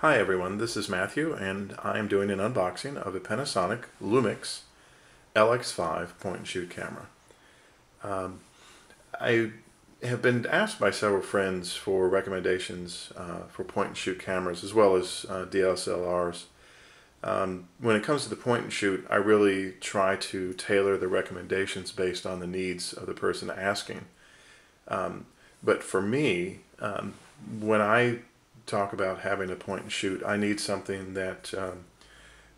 Hi everyone, this is Matthew and I am doing an unboxing of a Panasonic Lumix LX5 point and shoot camera. Um, I have been asked by several friends for recommendations uh, for point and shoot cameras as well as uh, DSLRs. Um, when it comes to the point and shoot, I really try to tailor the recommendations based on the needs of the person asking. Um, but for me, um, when I talk about having a point and shoot, I need something that um,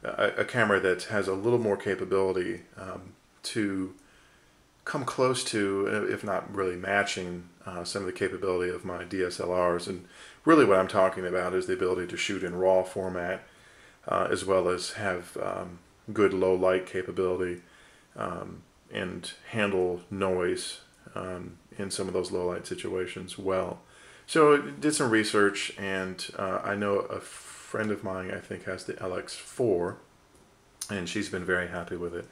a, a, camera that has a little more capability um, to come close to, if not really matching, uh, some of the capability of my DSLRs. And really, what I'm talking about is the ability to shoot in RAW format, uh, as well as have um, good low light capability um, and handle noise um, in some of those low light situations well. So did some research, and uh, I know a friend of mine I think has the LX4, and she's been very happy with it.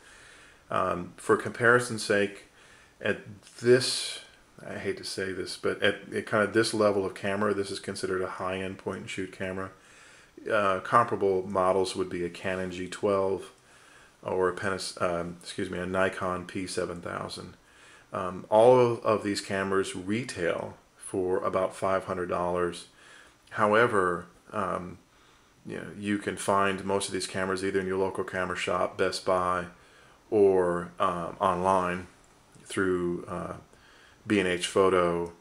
Um, for comparison's sake, at this, I hate to say this, but at, at, kind of this level of camera, this is considered a high-end point-and-shoot camera. Uh, comparable models would be a Canon G12 or a Panas, um, excuse me, a Nikon P7000. Um, all of, of these cameras retail for about $500. However, um, you, know, you can find most of these cameras either in your local camera shop, Best Buy, or um, online through uh, B&H Photo,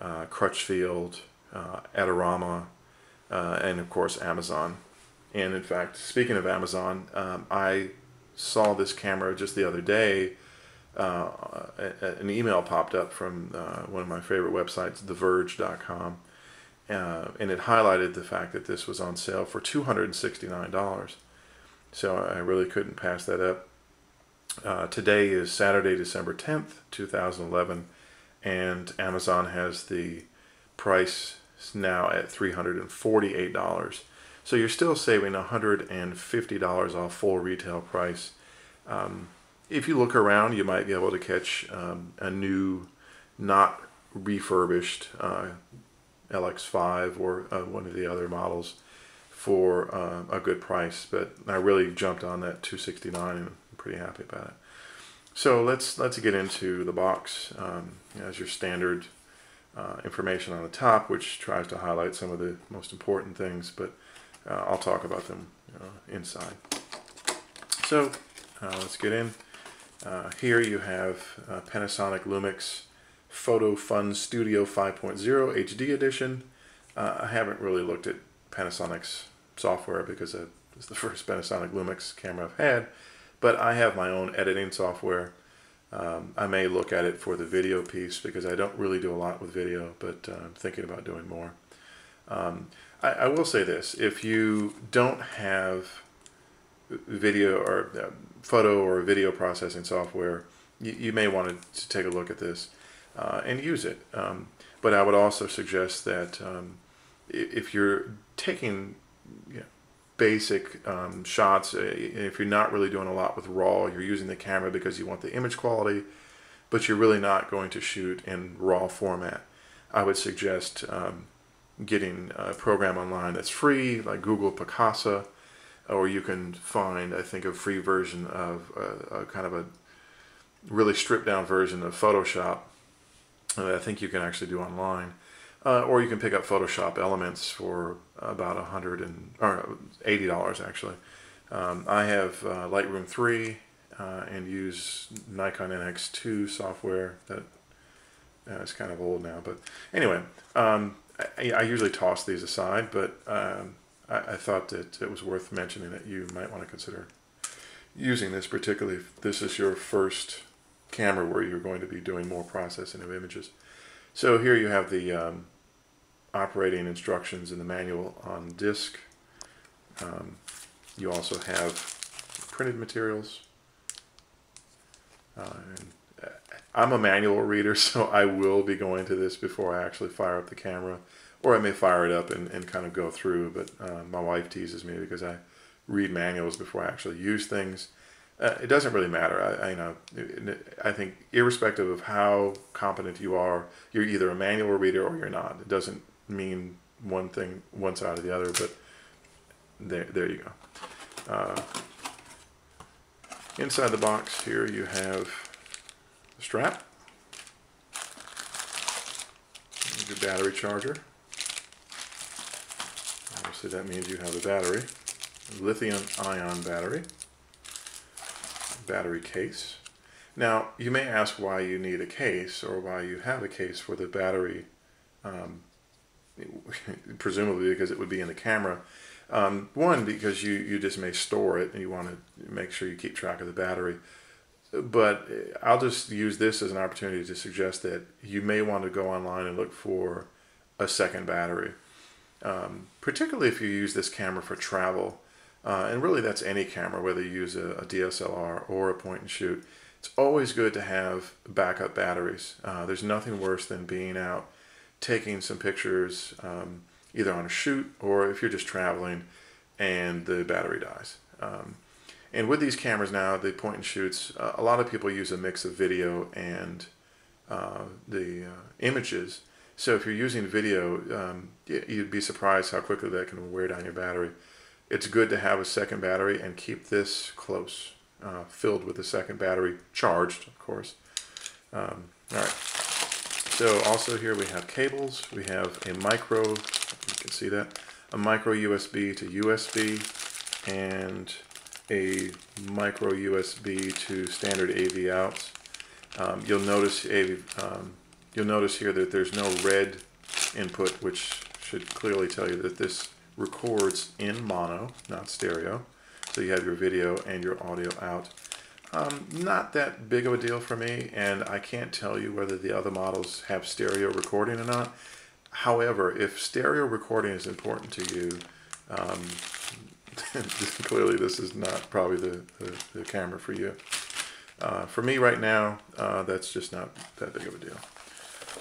uh, Crutchfield, uh, Adorama, uh, and of course Amazon. And in fact, speaking of Amazon, um, I saw this camera just the other day uh, an email popped up from uh, one of my favorite websites, TheVerge.com, uh, and it highlighted the fact that this was on sale for $269. So I really couldn't pass that up. Uh, today is Saturday, December 10th, 2011, and Amazon has the price now at $348. So you're still saving $150 off full retail price. Um, if you look around, you might be able to catch um, a new, not refurbished uh, LX5 or uh, one of the other models for uh, a good price. But I really jumped on that 269 and I'm pretty happy about it. So let's let's get into the box um, as your standard uh, information on the top, which tries to highlight some of the most important things, but uh, I'll talk about them inside. So uh, let's get in. Uh, here you have uh, Panasonic Lumix Photo Fun Studio 5.0 HD Edition. Uh, I haven't really looked at Panasonic's software because it's the first Panasonic Lumix camera I've had, but I have my own editing software. Um, I may look at it for the video piece because I don't really do a lot with video, but uh, I'm thinking about doing more. Um, I, I, will say this, if you don't have video or uh, photo or video processing software, you, you, may want to take a look at this uh, and use it. Um, but I would also suggest that um, if you're taking you know, basic um, shots, uh, if you're not really doing a lot with RAW, you're using the camera because you want the image quality, but you're really not going to shoot in RAW format, I would suggest um, getting a program online that's free, like Google Picasa, or you can find, I think, a free version of a, a kind of a really stripped down version of Photoshop that I think you can actually do online. Uh, or you can pick up Photoshop Elements for about a hundred and or eighty dollars actually. Um, I have uh, Lightroom 3 uh, and use Nikon NX2 software that uh, is kind of old now. But anyway, um, I, I, usually toss these aside, but um, I, I thought that it was worth mentioning that you might want to consider using this, particularly if this is your first camera where you're going to be doing more processing of images. So here you have the um, operating instructions in the manual on disk. Um, you also have printed materials. Uh, uh, I'm a manual reader, so I will be going to this before I actually fire up the camera or I may fire it up and, and kind of go through. But uh, my wife teases me because I read manuals before I actually use things. Uh, it doesn't really matter. I, I, you know, I think irrespective of how competent you are, you're either a manual reader or you're not. It doesn't mean one thing, one side or the other. But there, there you go. Uh, inside the box here you have the strap, your battery charger. Obviously that means you have a battery, lithium ion battery, battery case. Now you may ask why you need a case or why you have a case for the battery um, presumably because it would be in the camera. Um, one, because you, you just may store it and you want to make sure you keep track of the battery. But I'll just use this as an opportunity to suggest that you may want to go online and look for a second battery. Um, particularly if you use this camera for travel. Uh, and really that's any camera, whether you use a, a, DSLR or a point and shoot. It's always good to have backup batteries. Uh, there's nothing worse than being out taking some pictures um, either on a shoot or if you're just traveling and the battery dies. Um, and with these cameras now, the point and shoots, uh, a lot of people use a mix of video and uh, the uh, images. So if you're using video, um, you'd be surprised how quickly that can wear down your battery. It's good to have a second battery and keep this close, uh, filled with a second battery, charged, of course. Um, all right. So also here we have cables. We have a micro, you can see that, a micro USB to USB and a micro USB to standard AV outs. Um, you'll notice a, um, you'll notice here that there's no red input, which should clearly tell you that this records in mono, not stereo. So you have your video and your audio out. Um, not that big of a deal for me, and I can't tell you whether the other models have stereo recording or not. However, if stereo recording is important to you, um, clearly this is not probably the, the, the camera for you. Uh, for me right now, uh, that's just not that big of a deal.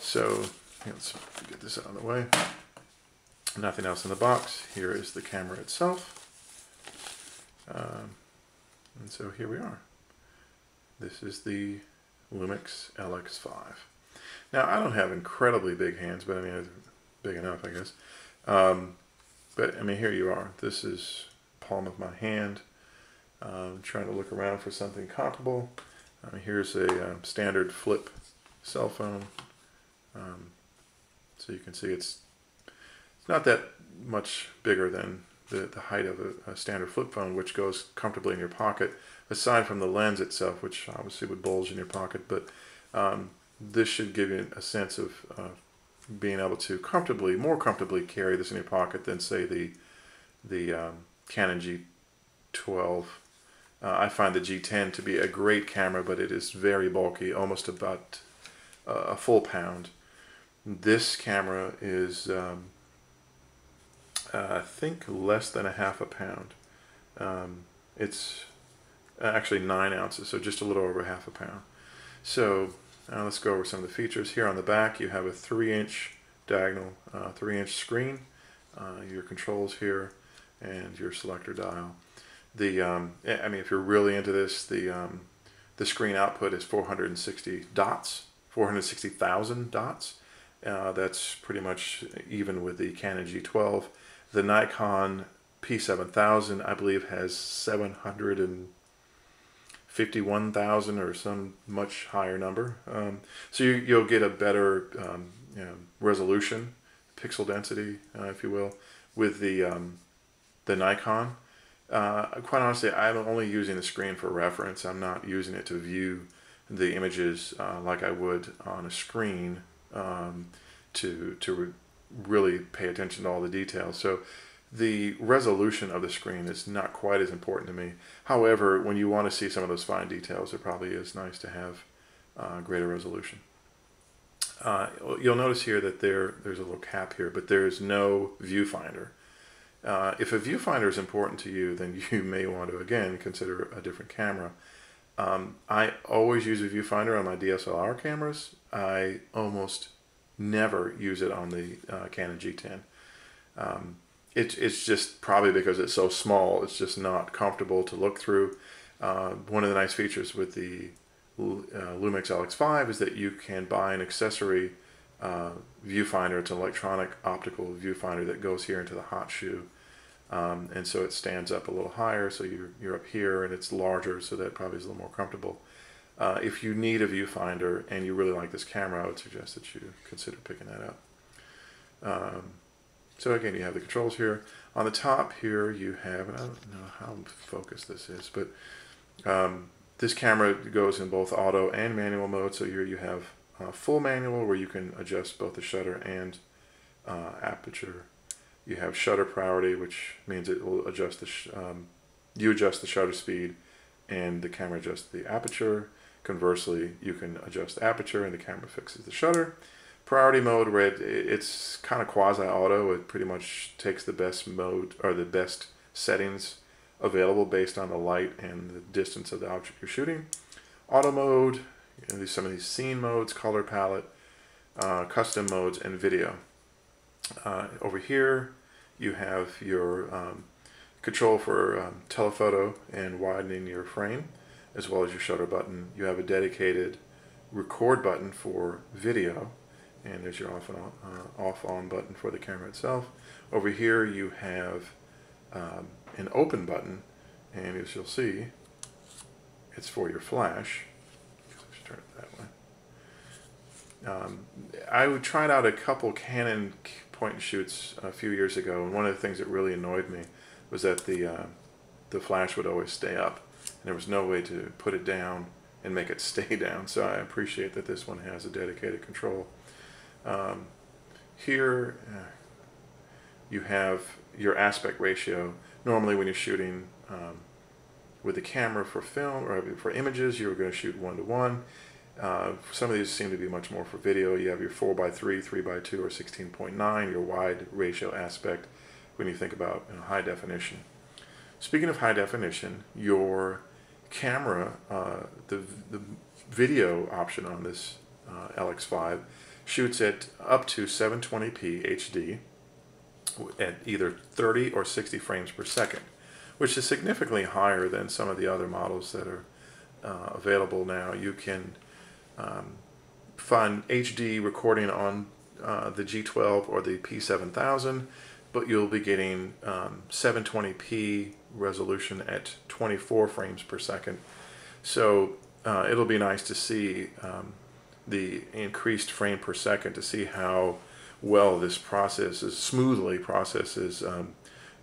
So let's get this out of the way. Nothing else in the box. Here is the camera itself. Um, and so here we are. This is the Lumix LX5. Now, I don't have incredibly big hands, but I mean, big enough, I guess. Um, but I mean, here you are. This is palm of my hand. Um, trying to look around for something comparable. Mean, here's a um, standard flip cell phone. Um, so you can see it's, it's not that much bigger than the, the height of a, a, standard flip phone, which goes comfortably in your pocket, aside from the lens itself, which obviously would bulge in your pocket. But um, this should give you a sense of uh, being able to comfortably, more comfortably carry this in your pocket than say the the um, Canon G12. Uh, I find the G10 to be a great camera, but it is very bulky, almost about uh, a full pound. This camera is um, uh, I think less than a half a pound. Um, it's actually nine ounces, so just a little over half a pound. So uh, let's go over some of the features. Here on the back you have a 3 inch diagonal, uh, 3 inch screen, uh, your controls here, and your selector dial. The um, I mean if you're really into this, the, um, the screen output is 460 dots, 460,000 dots. Uh, that's pretty much even with the Canon G12. The Nikon P7000, I believe, has 751,000 or some much higher number. Um, so you, will get a better um, you know, resolution, pixel density, uh, if you will, with the um, the Nikon. Uh, quite honestly, I'm only using the screen for reference. I'm not using it to view the images uh, like I would on a screen um, to to really pay attention to all the details. So the resolution of the screen is not quite as important to me. However, when you want to see some of those fine details, it probably is nice to have uh, greater resolution. Uh, you'll notice here that there there's a little cap here, but there is no viewfinder. Uh, if a viewfinder is important to you, then you may want to again consider a different camera. Um, I always use a viewfinder on my DSLR cameras. I almost never use it on the uh, Canon G10. Um, it, it's just probably because it's so small, it's just not comfortable to look through. Uh, one of the nice features with the uh, Lumix LX5 is that you can buy an accessory uh, viewfinder. It's an electronic optical viewfinder that goes here into the hot shoe. Um, and so it stands up a little higher, so you're, you're up here, and it's larger, so that probably is a little more comfortable. Uh, if you need a viewfinder and you really like this camera, I would suggest that you consider picking that up. Um, so again, you have the controls here. On the top here, you have, I don't know how focused this is, but um, this camera goes in both auto and manual mode. So here you have uh, full manual where you can adjust both the shutter and uh, aperture. You have shutter priority, which means it will adjust the, um, you adjust the shutter speed and the camera adjusts the aperture. Conversely, you can adjust the aperture and the camera fixes the shutter. Priority mode, where it, it's kind of quasi-auto, it pretty much takes the best mode or the best settings available based on the light and the distance of the object you're shooting. Auto mode, you know, some of these scene modes, color palette, uh, custom modes, and video. Uh, over here, you have your um, control for um, telephoto and widening your frame, as well as your shutter button. You have a dedicated record button for video, and there's your off, and on, uh, off on button for the camera itself. Over here, you have um, an open button, and as you'll see, it's for your flash. Let's turn it that way. Um, I tried out a couple Canon point and shoots a few years ago, and one of the things that really annoyed me was that the uh, the flash would always stay up, and there was no way to put it down and make it stay down. So I appreciate that this one has a dedicated control. Um, here, uh, you have your aspect ratio. Normally when you're shooting um, with the camera for film or for images, you're going to shoot one to one. Uh, some of these seem to be much more for video. You have your 4x3, 3x2, or 16.9, your wide ratio aspect when you think about you know, high definition. Speaking of high definition, your camera, uh, the, the video option on this uh, LX5 shoots at up to 720p HD at either 30 or 60 frames per second, which is significantly higher than some of the other models that are uh, available now. You can um, find HD recording on uh, the G12 or the P7000, but you'll be getting um, 720p resolution at 24 frames per second. So uh, it'll be nice to see um, the increased frame per second to see how well this processes, smoothly processes um,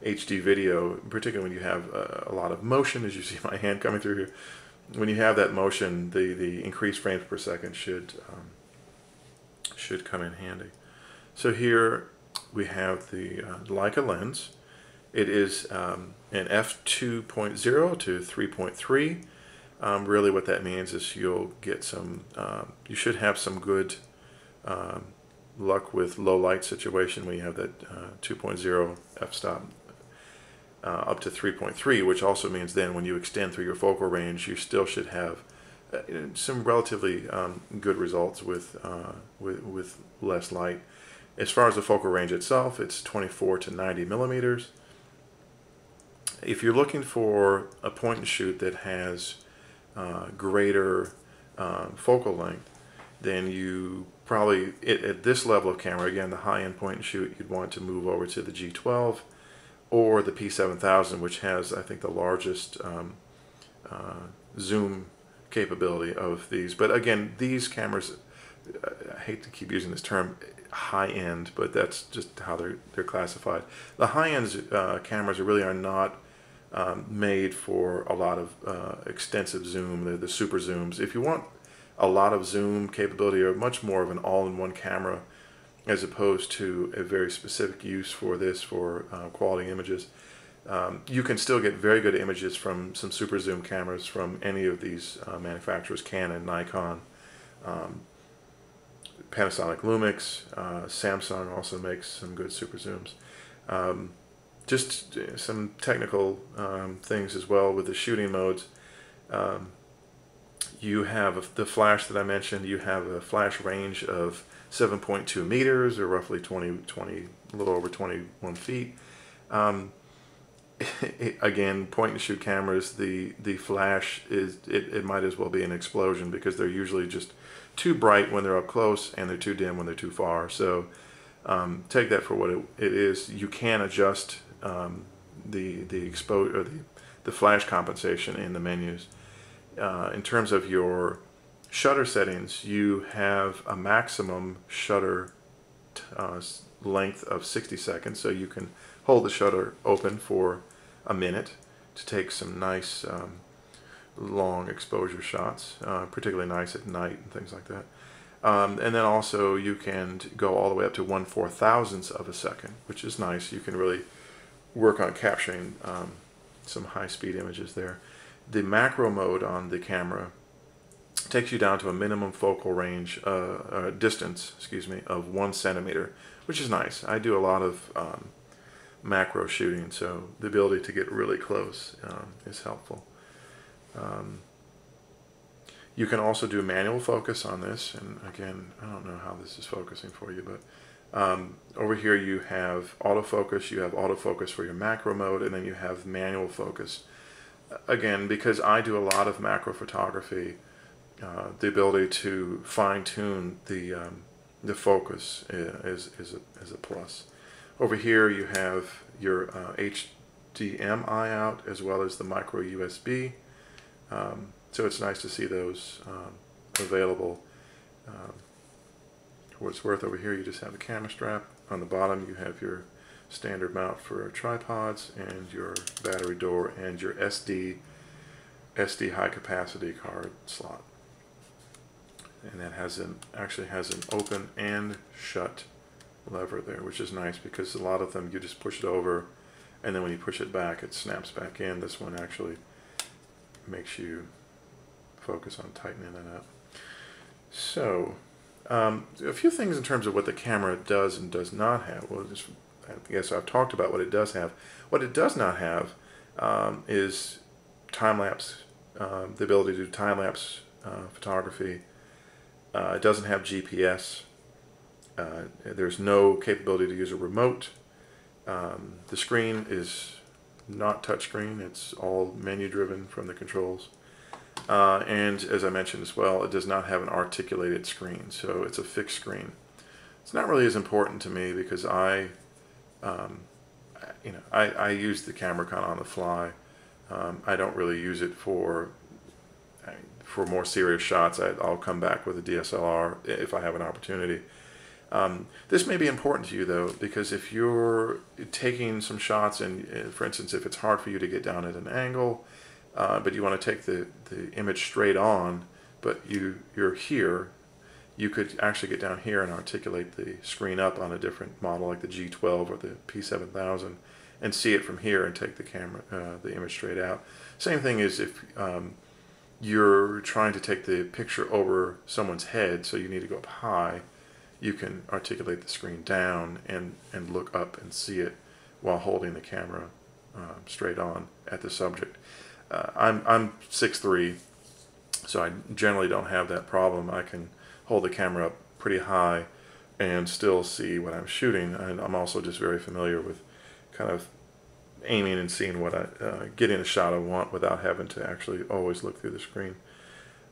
HD video, particularly when you have a, a, lot of motion, as you see my hand coming through here. When you have that motion, the, the increased frames per second should, um, should come in handy. So here we have the uh, Leica lens. It is um, an f2.0 to 3.3. Um, really what that means is you'll get some, uh, you should have some good um, luck with low light situation when you have that uh, 2.0 f-stop uh, up to 3.3 which also means then when you extend through your focal range you still should have uh, some relatively um, good results with, uh, with, with less light. As far as the focal range itself it's 24 to 90 millimeters. If you're looking for a point and shoot that has uh, greater um, focal length then you probably it, at this level of camera again the high-end point and shoot you'd want to move over to the G12 or the P7000 which has I think the largest um, uh, zoom capability of these. But again these cameras I hate to keep using this term high-end but that's just how they're they're classified. The high-end uh, cameras really are not um, made for a lot of uh, extensive zoom. The, the super zooms. If you want a lot of zoom capability or much more of an all-in-one camera as opposed to a very specific use for this for uh, quality images. Um, you can still get very good images from some super zoom cameras from any of these uh, manufacturers, Canon, Nikon, um, Panasonic Lumix, uh, Samsung also makes some good super zooms. Um, just uh, some technical um, things as well with the shooting modes. Um, you have the flash that I mentioned, you have a flash range of 7.2 meters or roughly 20, 20 a little over 21 feet. Um, again, point and shoot cameras, the, the flash is, it, it might as well be an explosion because they're usually just too bright when they're up close and they're too dim when they're too far. So um, take that for what it, it is. You can adjust um, the the expose or the the flash compensation in the menus. Uh, in terms of your shutter settings, you have a maximum shutter uh, length of 60 seconds, so you can hold the shutter open for a minute to take some nice um, long exposure shots, uh, particularly nice at night and things like that. Um, and then also you can go all the way up to one four thousandths of a second, which is nice. You can really work on capturing um, some high speed images there. The macro mode on the camera takes you down to a minimum focal range, uh, uh, distance, excuse me, of one centimeter, which is nice. I do a lot of um, macro shooting, so the ability to get really close um, is helpful. Um, you can also do manual focus on this, and again, I don't know how this is focusing for you, but um, over here you have autofocus, you have autofocus for your macro mode, and then you have manual focus. Again, because I do a lot of macro photography, uh, the ability to fine tune the um, the focus is is a, is a plus. Over here you have your uh, HDMI out as well as the micro USB. Um, so it's nice to see those um, available. Um, what it's worth, over here you just have the camera strap. On the bottom you have your standard mount for tripods and your battery door and your SD SD high capacity card slot. And that has an actually has an open and shut lever there, which is nice because a lot of them you just push it over and then when you push it back it snaps back in. This one actually makes you focus on tightening it up. So, um, a few things in terms of what the camera does and does not have. Well, just, I guess I've talked about what it does have. What it does not have um, is time-lapse, um, the ability to do time-lapse uh, photography. Uh, it doesn't have GPS. Uh, there's no capability to use a remote. Um, the screen is not touchscreen. It's all menu driven from the controls. Uh, and as I mentioned as well, it does not have an articulated screen, so it's a fixed screen. It's not really as important to me because I, um, you know, I, I use the camera kind of on the fly. Um, I don't really use it for for more serious shots. I, will come back with a DSLR if I have an opportunity. Um, this may be important to you though, because if you're taking some shots and, for instance, if it's hard for you to get down at an angle, uh, but you want to take the, the image straight on, but you, you're here, you could actually get down here and articulate the screen up on a different model like the G12 or the P7000 and see it from here and take the camera, uh, the image straight out. Same thing is if um, you're trying to take the picture over someone's head, so you need to go up high, you can articulate the screen down and, and look up and see it while holding the camera uh, straight on at the subject uh, I'm I'm six three, so I generally don't have that problem. I can hold the camera up pretty high and still see what I'm shooting. And I'm also just very familiar with kind of aiming and seeing what I uh, getting a shot I want without having to actually always look through the screen.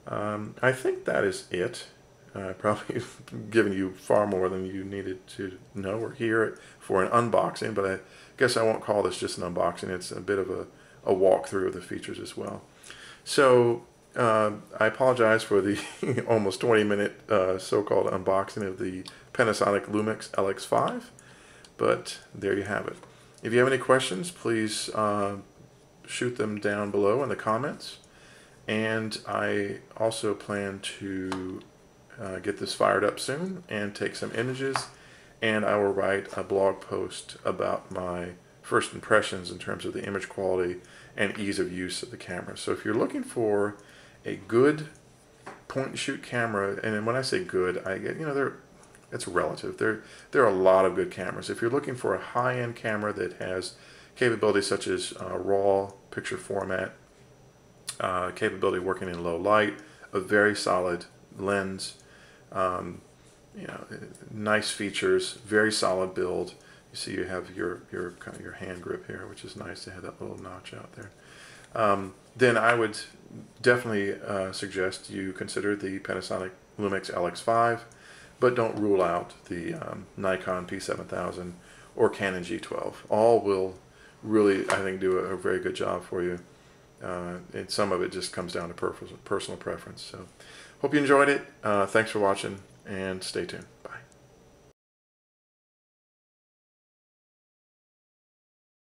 Um, I think that is it. Uh, probably given you far more than you needed to know or hear for an unboxing, but I guess I won't call this just an unboxing. It's a bit of a a walkthrough of the features as well. So uh, I apologize for the almost 20 minute uh, so-called unboxing of the Panasonic Lumix LX5, but there you have it. If you have any questions, please uh, shoot them down below in the comments. And I also plan to uh, get this fired up soon and take some images. And I will write a blog post about my first impressions in terms of the image quality and ease of use of the camera. So if you're looking for a good point and shoot camera, and when I say good, I get, you know, they're, it's relative. There, there are a lot of good cameras. If you're looking for a high-end camera that has capabilities such as uh, RAW picture format, uh, capability working in low light, a very solid lens, um, you know, nice features, very solid build, you see you have your, your, kind of your hand grip here, which is nice to have that little notch out there. Um, then I would definitely uh, suggest you consider the Panasonic Lumix LX5, but don't rule out the um, Nikon P7000 or Canon G12. All will really, I think, do a, a very good job for you. Uh, and some of it just comes down to personal, personal preference. So, hope you enjoyed it. Uh, thanks for watching, and stay tuned.